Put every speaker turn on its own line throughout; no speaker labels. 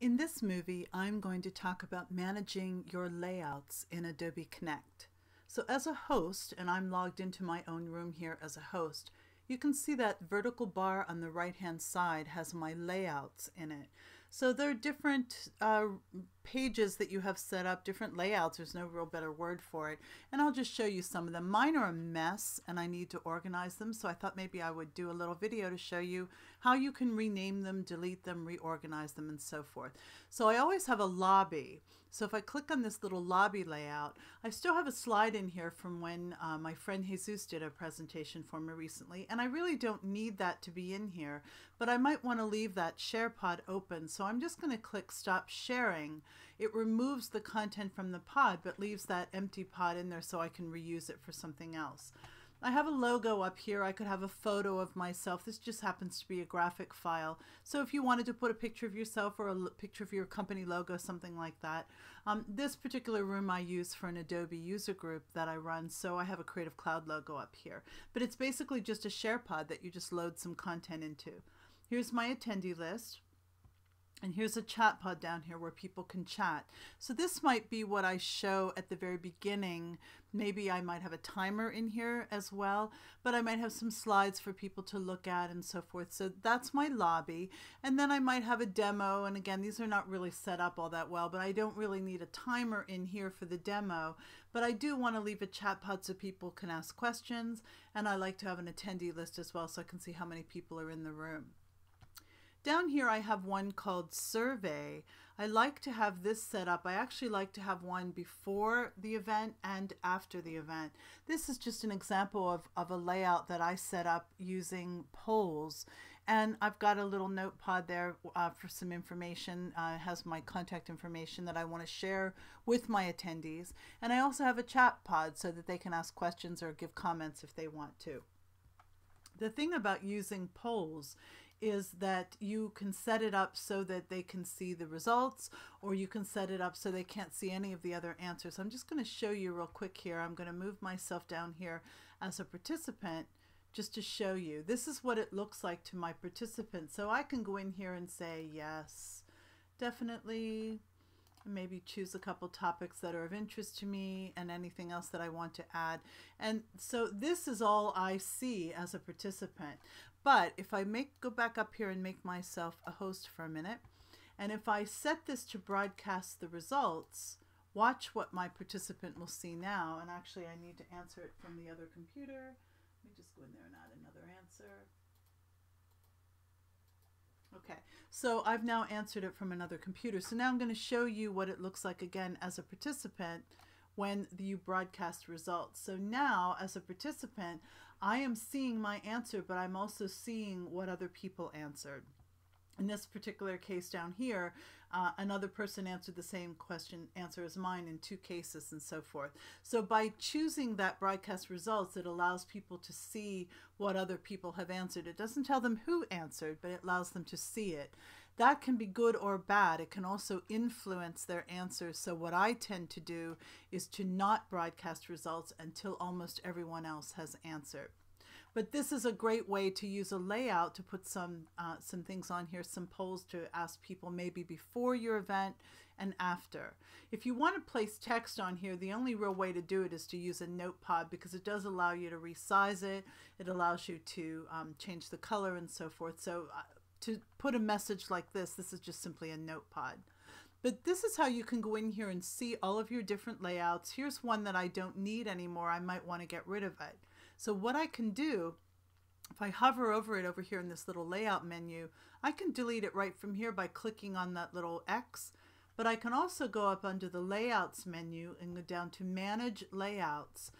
In this movie, I'm going to talk about managing your layouts in Adobe Connect. So as a host, and I'm logged into my own room here as a host, you can see that vertical bar on the right hand side has my layouts in it. So there are different uh, pages that you have set up, different layouts. There's no real better word for it. And I'll just show you some of them. Mine are a mess and I need to organize them. So I thought maybe I would do a little video to show you how you can rename them, delete them, reorganize them, and so forth. So I always have a lobby. So if I click on this little lobby layout, I still have a slide in here from when uh, my friend Jesus did a presentation for me recently. And I really don't need that to be in here, but I might want to leave that SharePod open. So I'm just going to click stop sharing. It removes the content from the pod, but leaves that empty pod in there so I can reuse it for something else. I have a logo up here. I could have a photo of myself. This just happens to be a graphic file. So if you wanted to put a picture of yourself or a picture of your company logo, something like that. Um, this particular room I use for an Adobe user group that I run, so I have a Creative Cloud logo up here. But it's basically just a SharePod that you just load some content into. Here's my attendee list. And here's a chat pod down here where people can chat. So this might be what I show at the very beginning. Maybe I might have a timer in here as well, but I might have some slides for people to look at and so forth. So that's my lobby. And then I might have a demo. And again, these are not really set up all that well, but I don't really need a timer in here for the demo. But I do want to leave a chat pod so people can ask questions. And I like to have an attendee list as well so I can see how many people are in the room. Down here I have one called survey. I like to have this set up. I actually like to have one before the event and after the event. This is just an example of, of a layout that I set up using polls. And I've got a little note pod there uh, for some information. Uh, has my contact information that I want to share with my attendees. And I also have a chat pod so that they can ask questions or give comments if they want to. The thing about using polls is that you can set it up so that they can see the results or you can set it up so they can't see any of the other answers. I'm just going to show you real quick here. I'm going to move myself down here as a participant just to show you. This is what it looks like to my participants. So I can go in here and say yes, definitely, maybe choose a couple topics that are of interest to me and anything else that I want to add. And so this is all I see as a participant. But if I make go back up here and make myself a host for a minute, and if I set this to broadcast the results, watch what my participant will see now. And actually I need to answer it from the other computer. Let me just go in there and add another answer. Okay, so I've now answered it from another computer. So now I'm going to show you what it looks like again as a participant when you broadcast results. So now as a participant, I am seeing my answer, but I'm also seeing what other people answered. In this particular case down here, uh, another person answered the same question answer as mine in two cases and so forth. So by choosing that broadcast results, it allows people to see what other people have answered. It doesn't tell them who answered, but it allows them to see it. That can be good or bad. It can also influence their answers. So what I tend to do is to not broadcast results until almost everyone else has answered. But this is a great way to use a layout to put some uh, some things on here, some polls to ask people maybe before your event and after. If you want to place text on here, the only real way to do it is to use a notepad because it does allow you to resize it. It allows you to um, change the color and so forth. So uh, to put a message like this, this is just simply a notepad. But this is how you can go in here and see all of your different layouts. Here's one that I don't need anymore. I might want to get rid of it. So what I can do, if I hover over it over here in this little layout menu, I can delete it right from here by clicking on that little X. But I can also go up under the layouts menu and go down to manage layouts.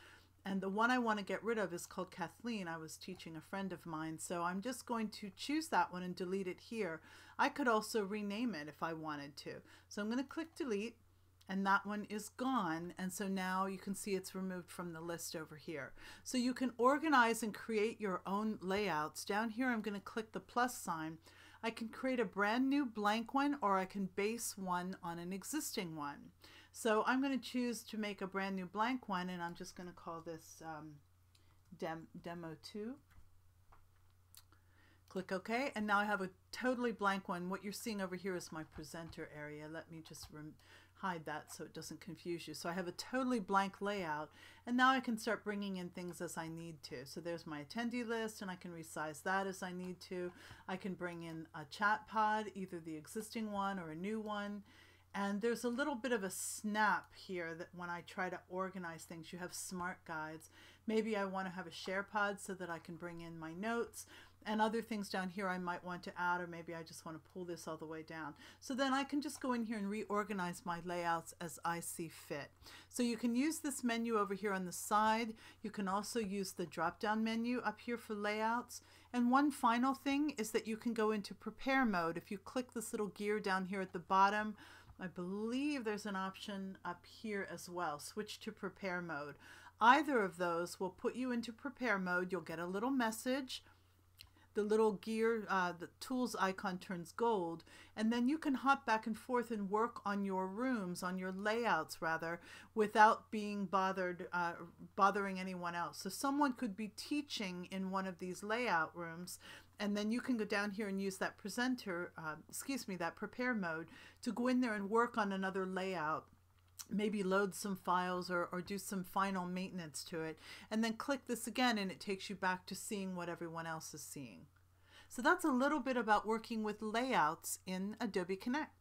And the one I want to get rid of is called Kathleen. I was teaching a friend of mine. So I'm just going to choose that one and delete it here. I could also rename it if I wanted to. So I'm going to click delete and that one is gone. And so now you can see it's removed from the list over here. So you can organize and create your own layouts. Down here, I'm going to click the plus sign. I can create a brand new blank one or I can base one on an existing one. So I'm going to choose to make a brand new blank one and I'm just going to call this um, dem demo 2. Click OK, and now I have a totally blank one. What you're seeing over here is my presenter area. Let me just hide that so it doesn't confuse you. So I have a totally blank layout, and now I can start bringing in things as I need to. So there's my attendee list, and I can resize that as I need to. I can bring in a chat pod, either the existing one or a new one. And there's a little bit of a snap here that when I try to organize things, you have smart guides. Maybe I want to have a share pod so that I can bring in my notes and other things down here I might want to add or maybe I just want to pull this all the way down. So then I can just go in here and reorganize my layouts as I see fit. So you can use this menu over here on the side. You can also use the drop down menu up here for layouts. And one final thing is that you can go into prepare mode. If you click this little gear down here at the bottom, I believe there's an option up here as well, switch to prepare mode. Either of those will put you into prepare mode. You'll get a little message the little gear, uh, the tools icon turns gold, and then you can hop back and forth and work on your rooms, on your layouts rather, without being bothered, uh, bothering anyone else. So someone could be teaching in one of these layout rooms, and then you can go down here and use that presenter, uh, excuse me, that prepare mode to go in there and work on another layout maybe load some files or, or do some final maintenance to it and then click this again and it takes you back to seeing what everyone else is seeing. So that's a little bit about working with layouts in Adobe Connect.